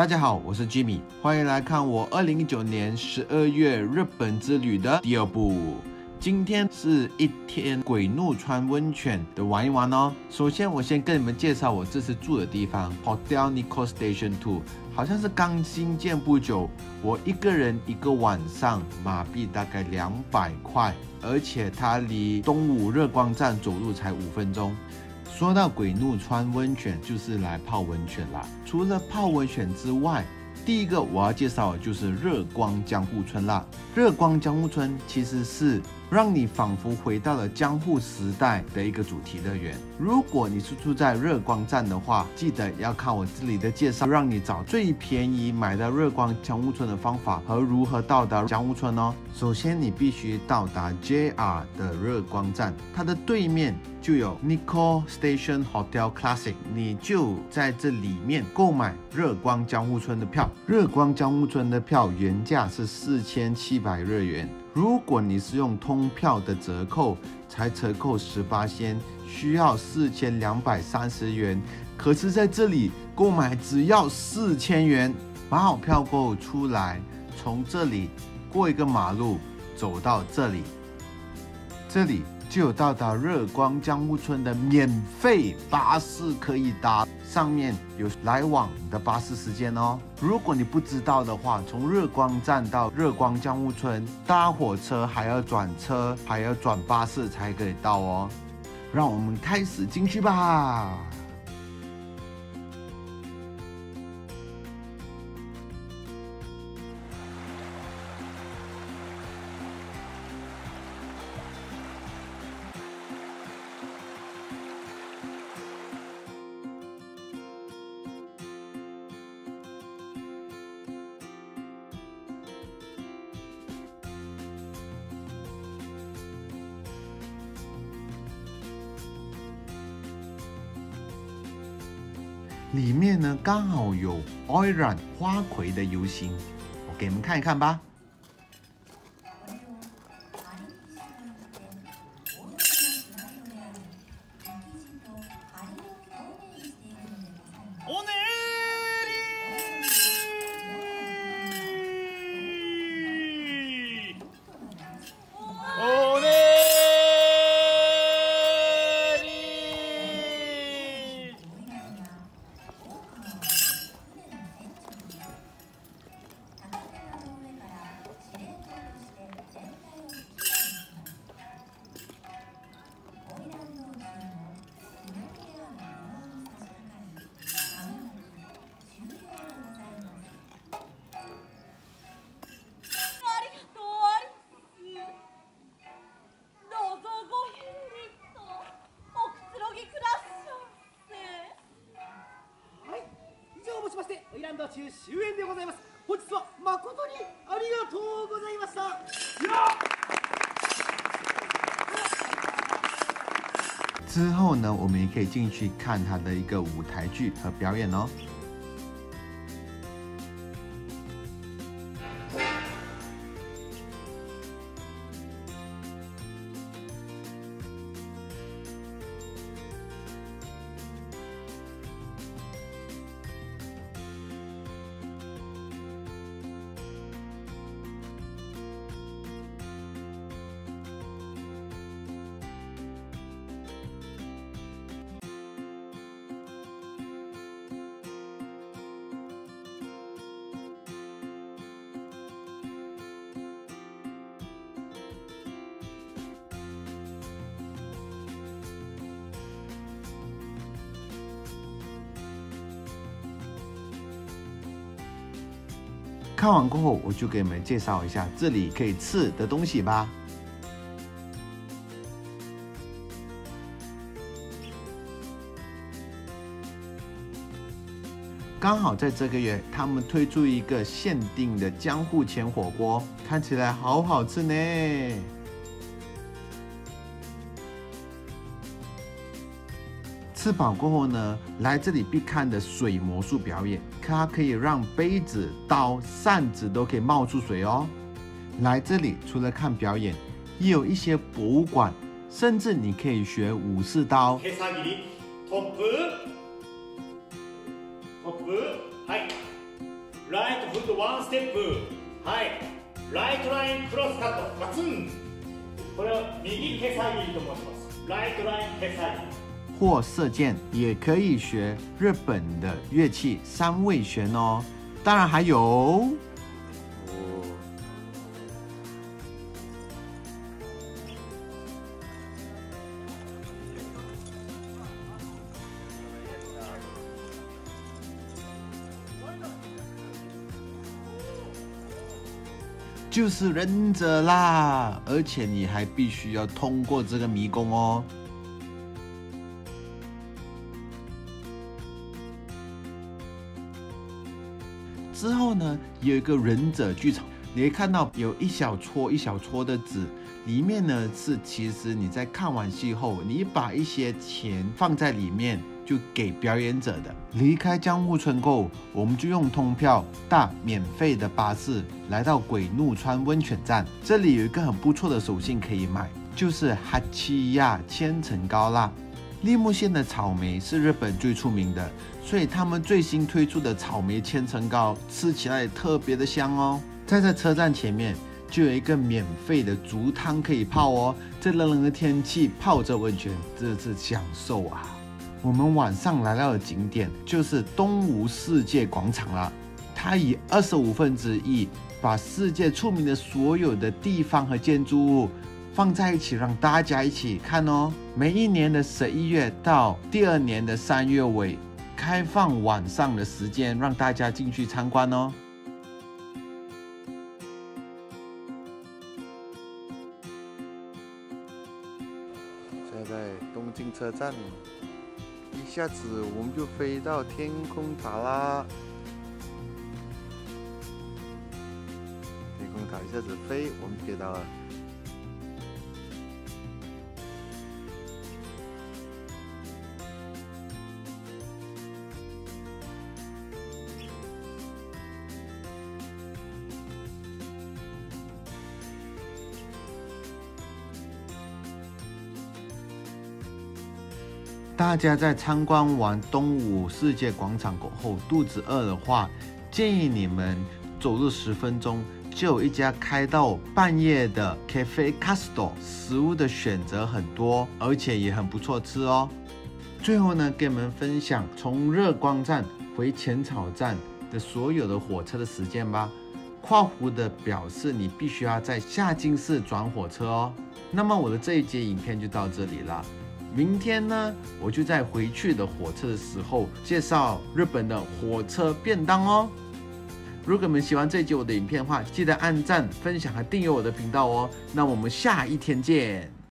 大家好，我是 Jimmy，欢迎来看我二零一九年十二月日本之旅的第二部。今天是一天鬼怒川温泉的玩一玩哦。首先，我先跟你们介绍我这次住的地方，Hotel Nikko Station Two，好像是刚新建不久。我一个人一个晚上，马币大概两百块，而且它离东武热光站走路才五分钟。说到鬼怒川温泉，就是来泡温泉啦。除了泡温泉之外，第一个我要介绍的就是热光江户村啦。热光江户村其实是让你仿佛回到了江户时代的一个主题乐园。如果你是住在热光站的话，记得要看我这里的介绍，让你找最便宜买到热光江户村的方法和如何到达江户村哦。首先，你必须到达 JR 的热光站，它的对面就有 Nikko Station Hotel Classic，你就在这里面购买热光江户村的票。热光江户村的票原价是四千七百日元，如果你是用通票的折扣，才折扣十八仙，需要四千两百三十元。可是在这里购买只要四千元，买好票过后出来，从这里过一个马路，走到这里，这里。就有到达热光江户村的免费巴士可以搭，上面有来往的巴士时间哦。如果你不知道的话，从热光站到热光江户村搭火车还要转车，还要转巴士才可以到哦。让我们开始进去吧。里面呢刚好有 Oiran 花魁的游行，我给你们看一看吧。中終演でございます。本日は誠にありがとうございました。之后呢，我们也可以进去看他的一个舞台剧和表演哦。看完过后，我就给你们介绍一下这里可以吃的东西吧。刚好在这个月，他们推出一个限定的江户前火锅，看起来好好吃呢。吃饱过后呢，来这里必看的水魔术表演，它可以让杯子、刀、扇子都可以冒出水哦。来这里除了看表演，也有一些博物馆，甚至你可以学武士刀。 ライトフットワンステップはいライトラインクロスカットバツンこれを右手下ぎと申しますライトライン手下ぎ 或射箭，也可以学日本的乐器三味弦哦。当然还有。就是忍者啦，而且你还必须要通过这个迷宫哦。之后呢，有一个忍者剧场，你会看到有一小撮一小撮的纸，里面呢是其实你在看完戏后，你把一些钱放在里面。就给表演者的。离开江户村后，我们就用通票搭免费的巴士来到鬼怒川温泉站。这里有一个很不错的手信可以买，就是哈奇亚千层糕啦。立木县的草莓是日本最出名的，所以他们最新推出的草莓千层糕吃起来也特别的香哦。在这车站前面就有一个免费的竹汤可以泡哦，这冷冷的天气泡着温泉，真是享受啊！我们晚上来到的景点就是东吴世界广场了。它以二十五分之一把世界出名的所有的地方和建筑物放在一起，让大家一起看哦。每一年的十一月到第二年的三月尾，开放晚上的时间让大家进去参观哦。现在在东京车站。一下子我们就飞到天空塔啦！天空塔一下子飞，我们飞到了。大家在参观完东武世界广场过后，肚子饿的话，建议你们走路十分钟就有一家开到半夜的 Cafe Castle，食物的选择很多，而且也很不错吃哦。最后呢，给你们分享从热光站回浅草站的所有的火车的时间吧。跨湖的表示你必须要在下津市转火车哦。那么我的这一节影片就到这里了。明天呢，我就在回去的火车的时候介绍日本的火车便当哦。如果你们喜欢这集我的影片的话，记得按赞、分享和订阅我的频道哦。那我们下一天见。